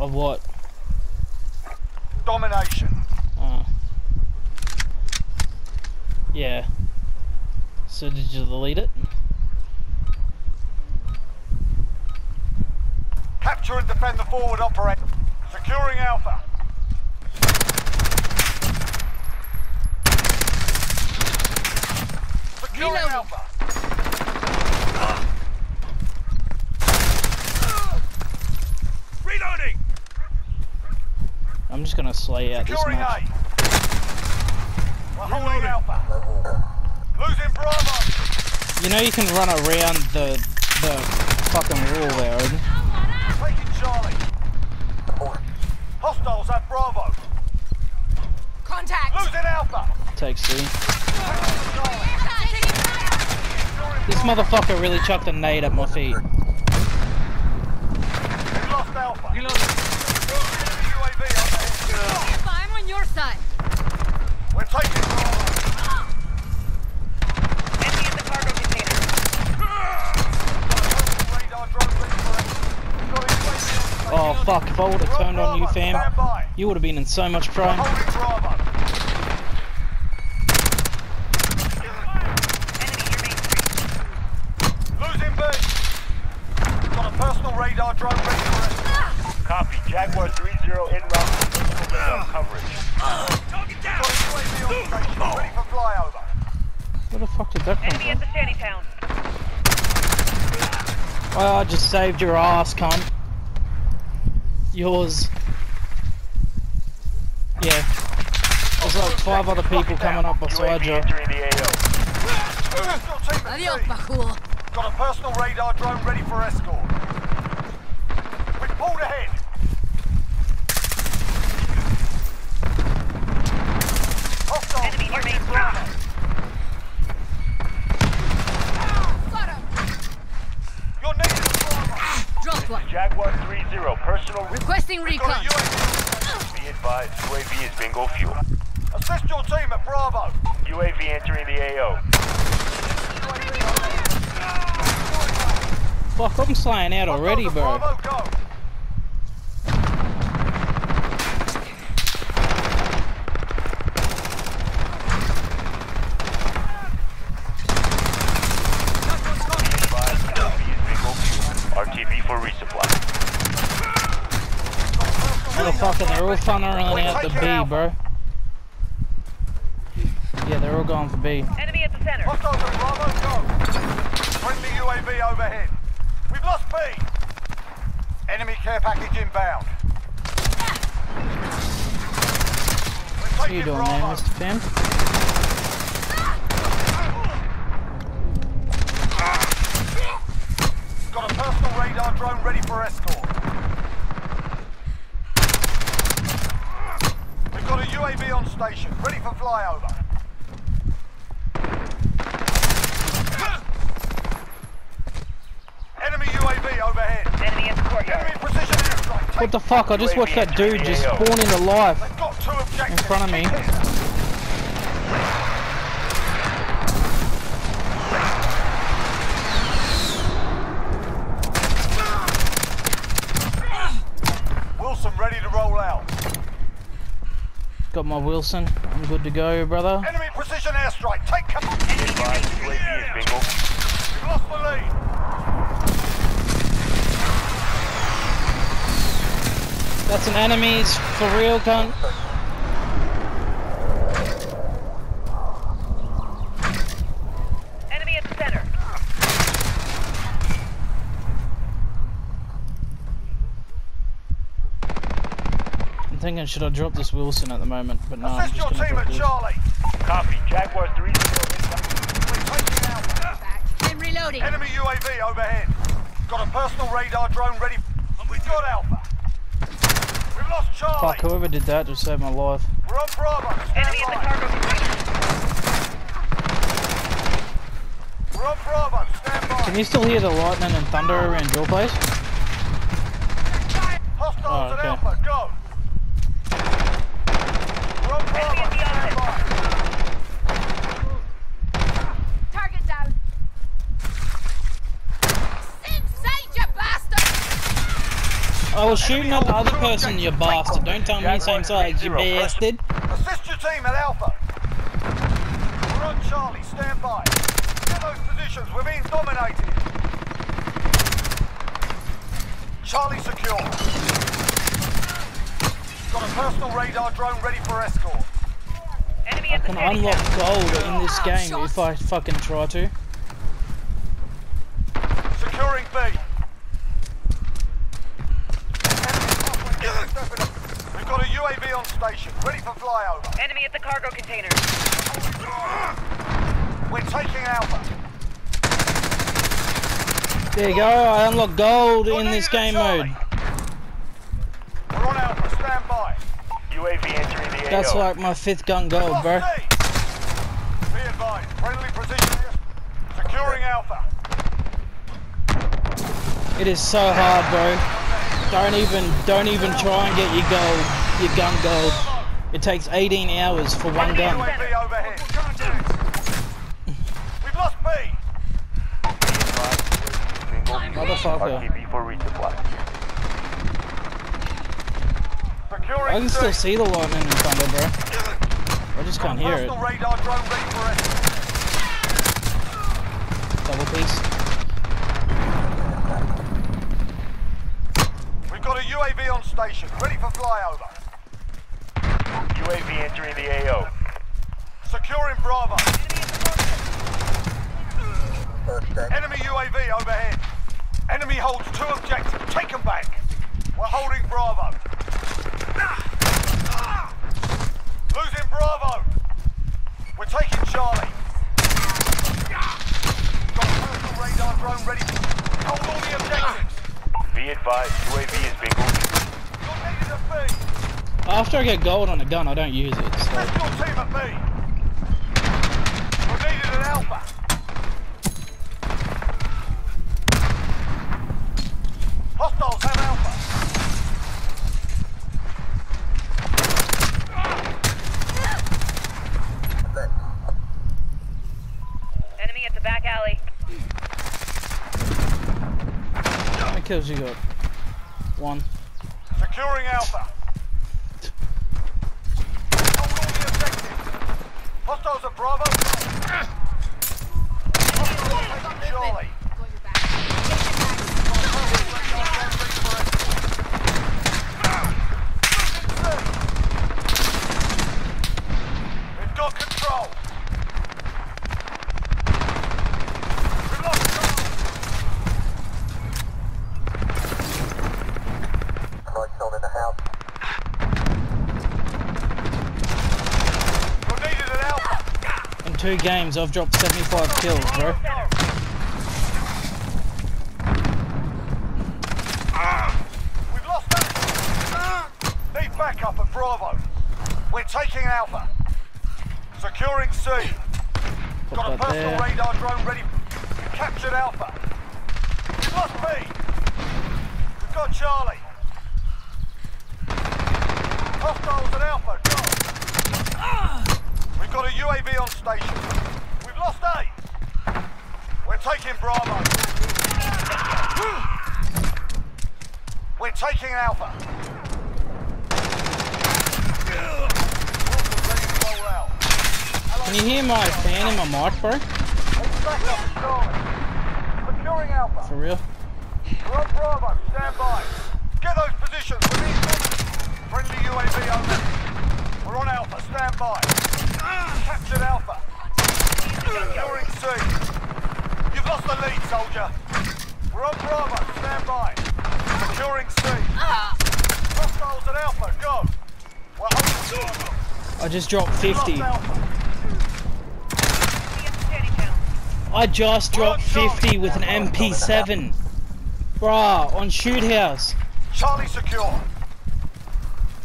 Of what? Domination. Uh, yeah. So did you delete it? Capture and defend the forward operator. Securing Alpha. Securing Reloading. Alpha. Reloading! I'm just gonna slay out this Securing We're holding Alpha. Losing Bravo. You know you can run around the the fucking wall there. Odin. Taking Charlie. Hostiles at Bravo. Contact! Losing Alpha. Take C. This motherfucker really chucked a nade at my feet. We lost Alpha. UAV overhead. I'm on your side! We're taking Bravo. Enemy in the cargo container. Radar drone ready for action. Got UAV on Oh fuck, if I would have turned on you fam, you would have been in so much We're prime. holding Bravo. Enemy your main three. Losing B. Got a personal radar drone ready for action. Copy. Jaguar 3-0 en route to personal radar coverage. Target down! Got a UAV on station ready for flyover. Where the fuck did that come Enemy at from? the shanty town. Oh, I just saved your ass, cunt. Yours. Yeah. There's like five other people coming up beside you. entering the AO. Hostile team Adios, sea. Got a personal radar drone ready for escort. We've pulled ahead. Hostile Enemy near taking main Bravo. Got him! You're needed at Bravo. Drop one! Jaguar 3-0. Requesting We've recon! UAV. Be advised, UAV is bingo fuel. Assist your team at Bravo. UAV entering the AO. Fuck, I'm slaying out already, bro. Bravo, go. Advised, UAV is bingo fuel. RTB for resupply. Motherfucker, they're all funneling out the B, bro. Yeah, they're all going for B. Enemy at the center. Hostiles at Bravo, go. Friendly UAV overhead. We've lost B. Enemy care package inbound. We're What are you doing there, Mr. Finn? Got a personal radar drone ready for escort. We've got a UAV on station, ready for flyover. Enemy UAV overhead. Enemy in courtyard. Enemy precision airstrike. What the fuck? I just watched that dude just spawn into life. They've got two objectives. In front of me. Wheelson ready to roll out. Got my Wheelson. I'm good to go, brother. Enemy precision airstrike. Take cover. Be advised, UAV is bingo. We've lost the lead. That's an enemy's for real, cunt. Enemy at the center. I'm thinking, should I drop this Wheelson at the moment? But no, I'm just your gonna team drop at this. Charlie. Copy. Jaguar 3-0 We're taking out. Back. I'm reloading! Enemy UAV overhead. Got a personal radar drone ready. We've got Alpha. We've lost Charlie. Fuck, whoever did that just saved my life. We're on Bravo. Stand Enemy in the cargo container. We're on Bravo. Stand by. Can you still hear the lightning and thunder around your place? Hostiles Oh, at okay. Alpha. Go. We're on Bravo. Enemy at the Stand outlet. by. Target down! Inside, you bastard! I was shooting at the other person, you bastard. Don't tell me same size, you bastard. Assist your team at Alpha. We're on Charlie, stand by. Get those positions, we're being dominated. Charlie secure. Got a personal radar drone ready for escort. Enemy I can unlock count. gold in this game if I fucking try to. Securing B. We've got a UAV on station, ready for flyover. Enemy at the cargo container. We're taking Alpha. There you go, I unlocked gold in this game mode. We're on Alpha, stand by. UAV entering the That's AO. like my fifth gun gold, bro. Be advised, friendly precision. Securing Alpha. It is so hard, bro. Don't even, don't even try and get your gold, your gun gold. It takes 18 hours for one gun. We've lost B. Motherfucker. RTB for resupply. Securing I can still see the lightning in front of bro. I just can't hear it. Personal radar drone ready for escort. Double piece. We've got a UAV on station, ready for flyover. UAV entering the AO. Securing Bravo. Enemy UAV overhead. Enemy holds two objectives. Take them back. We're holding Bravo. Losing Bravo. We're taking Charlie. Got personal radar drone ready. Hold all the objectives. Be advised, UAV is bingo. You're needed at B. After I get gold on a gun, I don't use it. So. That's your team at B. We're needed at Alpha. Hostiles have Alpha. Enemy at the back alley. How many kills you got? One. Securing Alpha. Hold all the objectives. Hostiles at Bravo. Hostiles taking Charlie. Going back. We've got control. We've lost control. We're needed at Alpha. In two games, I've dropped 75 kills, bro. Ah, we've lost Alpha. Need backup at Bravo. We're taking Alpha. Securing C. Put Got a personal there. radar drone ready. Captured Alpha. We've lost B. We've got Charlie. Hostiles at Alpha. We've got a UAV on station. We've lost A. We're taking Bravo. We're taking Alpha. Wheelson's ready to roll out. Can you hear my fan in my mic, bro? Back up and Charlie. Securing Alpha. For real? We're on Bravo. Stand by. Get those positions. Friendly UAV over. We're on Alpha. Stand by. Captured Alpha. Securing C. You've lost the lead, soldier. We're on Bravo. Stand by. Securing C. Hostiles at Alpha. Go. We're holding Bravo. I just dropped 50. Lost Alpha. Enemy at the standing count. I just dropped 50 with an MP7. Bruh, on Shoot House. Charlie secure.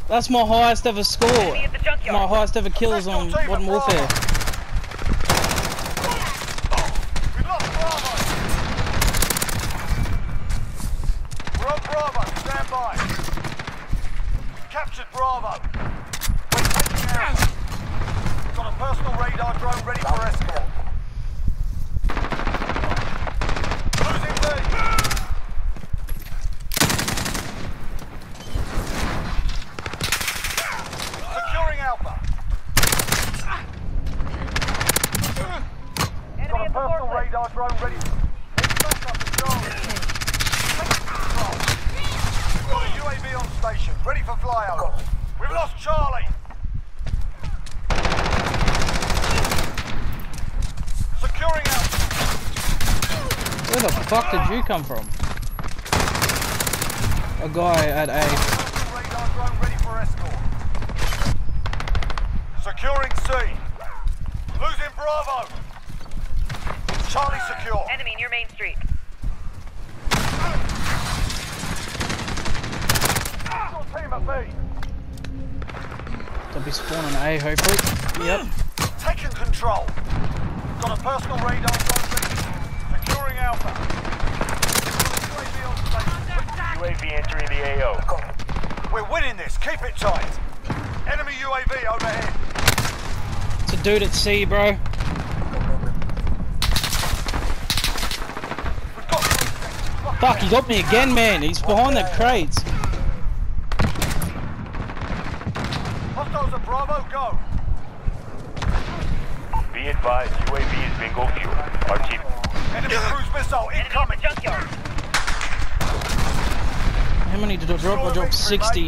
That's my highest ever score. Enemy at the junkyard. My highest ever kills on Modern Warfare. side. Captured Bravo. We're taking out. Got a personal radar drone ready for escort. Personal radar drone ready fuck did you come from? A guy at A. Radar drone ready for escort. Securing C. Losing Bravo. Charlie secure. Enemy near Main Street. Your team at B. They'll be spawning A hopefully. Yep. Taking control. Got a personal radar drone ready. Securing Alpha. UAV on station. Entering the AO. We're winning this. Keep it tight. Enemy UAV overhead. It's a dude at sea, bro. We've got three seconds. Lock Fuck, he got me again, man. He's behind the crates. Hostiles at Bravo, go. Be advised, UAV is bingo fuel. RTB. Enemy cruise missile incoming. the junkyard. How many did I drop? I dropped 60.